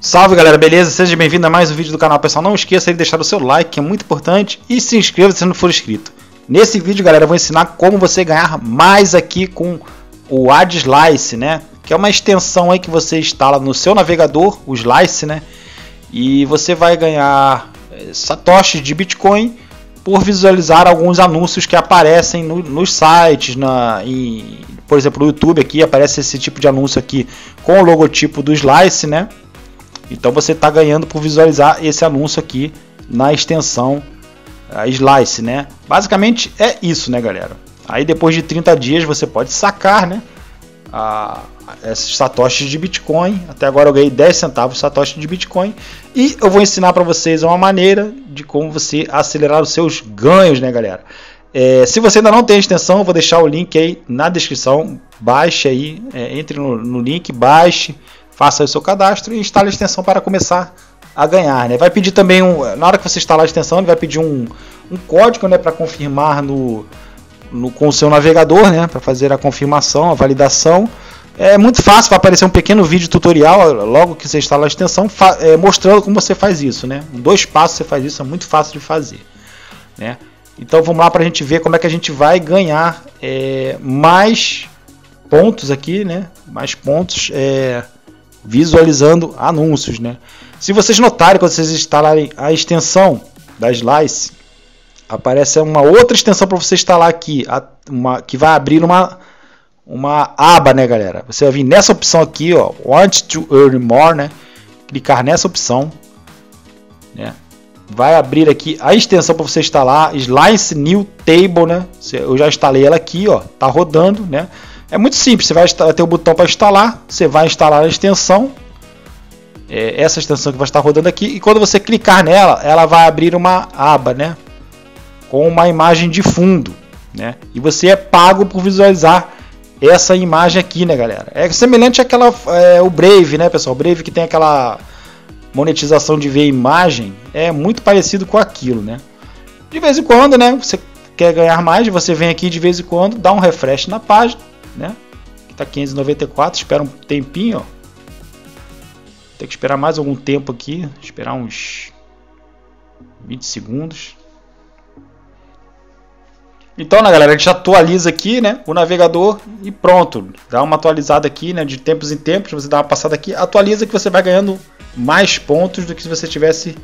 Salve galera, beleza? Seja bem-vindo a mais um vídeo do canal, pessoal. Não esqueça de deixar o seu like, que é muito importante, e se inscreva se não for inscrito. Nesse vídeo, galera, eu vou ensinar como você ganhar mais aqui com o Ad Slice, né? Que é uma extensão aí que você instala no seu navegador, o Slice, né? E você vai ganhar eh, satoshis de Bitcoin por visualizar alguns anúncios que aparecem no, nos sites, na, em, por exemplo, no YouTube aqui aparece esse tipo de anúncio aqui com o logotipo do Slice, né? Então você está ganhando por visualizar esse anúncio aqui na extensão Slice, né? Basicamente é isso, né, galera? Aí depois de 30 dias você pode sacar, né? A, esses satoshis de Bitcoin. Até agora eu ganhei 10 centavos satoshi de Bitcoin e eu vou ensinar para vocês uma maneira de como você acelerar os seus ganhos, né, galera? É, se você ainda não tem a extensão, eu vou deixar o link aí na descrição. Baixe aí, é, entre no, no link, baixe faça o seu cadastro e instale a extensão para começar a ganhar. Né? Vai pedir também, um, na hora que você instalar a extensão, ele vai pedir um, um código né, para confirmar no, no, com o seu navegador, né, para fazer a confirmação, a validação. É muito fácil, vai aparecer um pequeno vídeo tutorial logo que você instala a extensão, é, mostrando como você faz isso. Né? Em dois passos você faz isso, é muito fácil de fazer. Né? Então vamos lá para a gente ver como é que a gente vai ganhar é, mais pontos aqui, né? mais pontos. É, visualizando anúncios, né? Se vocês notarem quando vocês instalarem a extensão da Slice, aparece uma outra extensão para você instalar aqui, uma, que vai abrir uma, uma aba, né, galera? Você vai vir nessa opção aqui, ó, Want to Earn More, né? Clicar nessa opção, né? Vai abrir aqui a extensão para você instalar Slice New Table, né? Eu já instalei ela aqui, ó, tá rodando, né? É muito simples, você vai ter o botão para instalar, você vai instalar a extensão, é essa extensão que vai estar rodando aqui, e quando você clicar nela, ela vai abrir uma aba, né? Com uma imagem de fundo, né? E você é pago por visualizar essa imagem aqui, né, galera? É semelhante àquela é, o Brave, né, pessoal? O Brave que tem aquela monetização de ver imagem, é muito parecido com aquilo, né? De vez em quando, né, você quer ganhar mais, você vem aqui de vez em quando, dá um refresh na página né? Que tá 594, espera um tempinho, ó. Tem que esperar mais algum tempo aqui, esperar uns 20 segundos. Então, né, galera, a gente atualiza aqui, né, o navegador e pronto. Dá uma atualizada aqui, né, de tempos em tempos, você dá uma passada aqui, atualiza que você vai ganhando mais pontos do que se você estivesse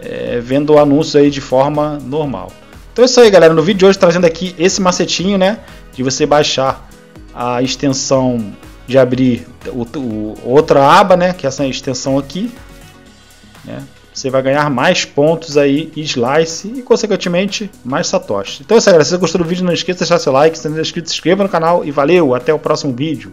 é, vendo o anúncio aí de forma normal. Então é isso aí, galera. No vídeo de hoje trazendo aqui esse macetinho, né, de você baixar a extensão de abrir o, o, outra aba, né, que é essa extensão aqui, né, você vai ganhar mais pontos aí Slice e consequentemente mais Satoshi. Então é isso aí, galera. Se você gostou do vídeo, não esqueça de deixar seu like, se não é inscrito, se inscreva no canal e valeu, até o próximo vídeo.